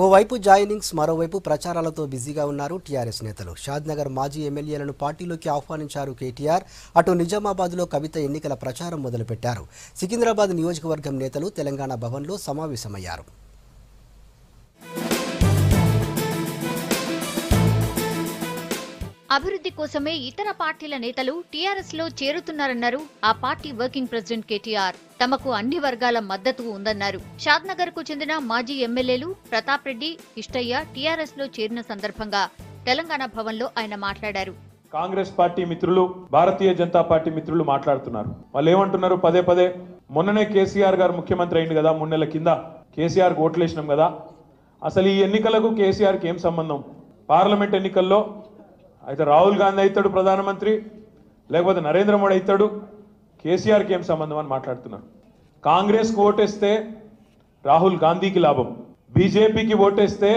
ఓవైపు జాయినింగ్స్ మరోవైపు ప్రచారాలతో బిజీగా ఉన్నారు టీఆర్ఎస్ నేతలు. షాద్నగర్ మాజీ ఎమ్మెల్యేలను పార్టీలోకి ఆహ్వానించారు కేటీఆర్. అటు నిజామాబాద్లో కవిత ఎన్నికల ప్రచారం మొదలుపెట్టారు. సికింద్రాబాద్ నియోజకవర్గం నేతలు తెలంగాణ భవన్లో సమావేశమయ్యారు. అభివృద్ధి కోసమే ఇతర పార్టీల నేతలు టీఆర్ఎస్లో చేరుతున్నారన్నారు ఆ పార్టీ వర్కింగ్ ప్రెసిడెంట్ కేటీఆర్. తమకు అన్ని వర్గాల మద్దతు ఉందన్నారు. షాద్నగర్కు చెందిన మాజీ ఎమ్మెల్యేలు ప్రతాప్ రెడ్డి కిష్టయ్య టీఆర్ఎస్లో చేరిన సందర్భంగా తెలంగాణ భవన్లో ఆయన మాట్లాడారు. కాంగ్రెస్ పార్టీ మిత్రులు భారతీయ జనతా పార్టీ మిత్రులు మాట్లాడుతున్నారు. వాళ్ళు ఏమంటున్నారు? పదే పదే మొన్ననే కేసీఆర్ గారు ముఖ్యమంత్రి అయింది కదా మూడు నెలల కింద. కేసీఆర్ ఓట్లేసినాం కదా. అసలు ఈ ఎన్నికలకు కేసీఆర్కి ఏం సంబంధం? పార్లమెంట్ ఎన్నికల్లో అయితే రాహుల్ గాంధీ అవుతాడు ప్రధానమంత్రి లేకపోతే నరేంద్ర మోడీ అవుతాడు కేసీఆర్కి ఏం సంబంధం అని మాట్లాడుతున్నారు. కాంగ్రెస్కు ఓటేస్తే రాహుల్ గాంధీకి లాభం బీజేపీకి ఓటేస్తే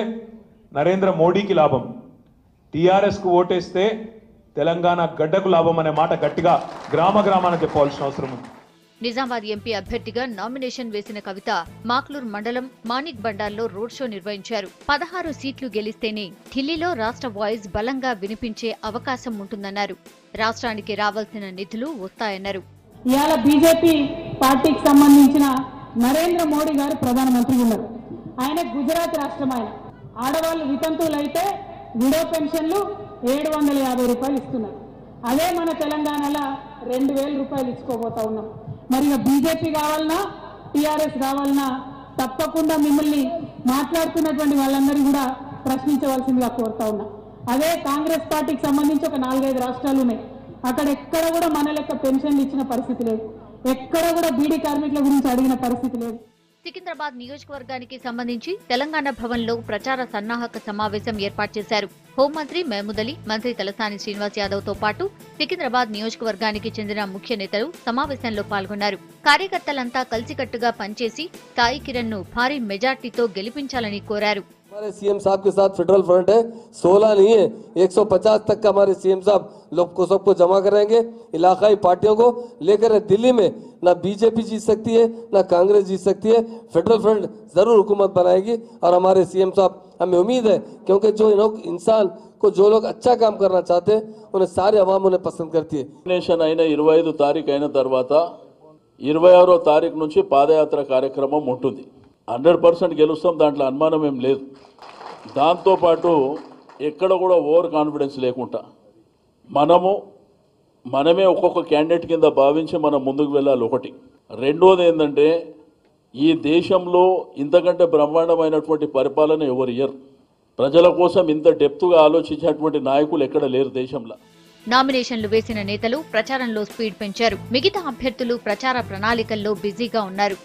నరేంద్ర మోడీకి లాభం టీఆర్ఎస్కు ఓటేస్తే తెలంగాణ గడ్డకు లాభం అనే మాట గట్టిగా గ్రామ గ్రామాన చెప్పవలసిన అవసరం ఉంది. నిజామాబాద్ ఎంపీ అభ్యర్థిగా నామినేషన్ వేసిన కవిత మాక్లూర్ మండలం మాణిక్ బండాల్లో రోడ్ షో నిర్వహించారు. పదహారు సీట్లు గెలిస్తేనే ఢిల్లీలో రాష్ట్ర వాయిస్ బలంగా వినిపించే అవకాశం ఉంటుందన్నారు. రాష్ట్రానికి రావాల్సిన నిధులు వస్తాయన్నారు. ఇవాళ బీజేపీ పార్టీకి సంబంధించిన నరేంద్ర మోడీ గారు ప్రధానమంత్రి ఉన్నారు. ఆయన గుజరాత్ రాష్ట్రం ఆయన. ఆడవాళ్ళు వితంతువులు అయితే విడో పెన్షన్లు ఏడు వందల యాభై రూపాయలు ఇస్తున్నారు. అదే మన తెలంగాణలో రెండు వేల రూపాయలు ఇచ్చుకోబోతా ఉన్నాం. మరి బీజేపీ కావాలన్నా టీఆర్ఎస్ కావాలన్నా తప్పకుండా మిమ్మల్ని మాట్లాడుతున్నటువంటి వాళ్ళందరూ కూడా ప్రశ్నించవలసిందిగా కోరుతా ఉన్నా. అదే కాంగ్రెస్ పార్టీకి సంబంధించి ఒక నాలుగైదు రాష్ట్రాలు ఉన్నాయి. అక్కడ ఎక్కడ కూడా మన లెక్క పెన్షన్లు ఇచ్చిన పరిస్థితి లేదు. ఎక్కడ కూడా బీడీ కార్మికుల గురించి అడిగిన పరిస్థితి లేదు. సికింద్రాబాద్ నియోజకవర్గానికి సంబంధించి తెలంగాణ భవన్లో ప్రచార సన్నాహక సమావేశం ఏర్పాటు చేశారు. హోంమంత్రి మహమూద్ అలీ మంత్రి తలసాని శ్రీనివాస్ యాదవ్తో పాటు సికింద్రాబాద్ నియోజకవర్గానికి చెందిన ముఖ్య నేతలు సమావేశంలో పాల్గొన్నారు. కార్యకర్తలంతా కలిసికట్టుగా పనిచేసి సాయి కిరణ్ను భారీ మెజార్టీతో గెలిపించాలని కోరారు. हमारे सीएम साहब के साथ फेडरल फ्रंट है 16 नहीं है 150 तक का हमारे सीएम साहब लोग को सबको जमा करेंगे इलाकाई पार्टियों को लेकर दिल्ली में ना बीजेपी जीत सकती है ना कांग्रेस जीत सकती है फेडरल फ्रंट जरूर हुकूमत बनाएगी और हमारे सीएम साहब हमें उम्मीद है क्योंकि जो लोग इंसान को जो लोग अच्छा काम करना चाहते हैं उन्हें सारे अवाम उन्हें पसंद करती है నామినేషన్ అయిన ఇరవై ఐదు తారీఖు అయిన తర్వాత ఇరవై ఆరో తారీఖు నుంచి పాదయాత్ర కార్యక్రమం ఉంటుంది హండ్రెడ్ పర్సెంట్ గెలుస్తాం దాంట్లో అనుమానం ఏం లేదు. దాంతోపాటు ఎక్కడ కూడా ఓవర్ కాన్ఫిడెన్స్ లేకుండా మనము మనమే ఒక్కొక్క క్యాండిడేట్ కింద భావించి మనం ముందుకు వెళ్ళాలి ఒకటి. రెండోది ఏంటంటే ఈ దేశంలో ఇంతకంటే బ్రహ్మాండమైనటువంటి పరిపాలన ఎవరు ఇయర్ ప్రజల కోసం ఇంత డెప్త్గా ఆలోచించినటువంటి నాయకులు ఎక్కడ లేరు దేశంలో. నామినేషన్లు వేసిన నేతలు ప్రచారంలో స్పీడ్ పెంచారు. మిగతా అభ్యర్థులు ప్రచార ప్రణాళికల్లో బిజీగా ఉన్నారు.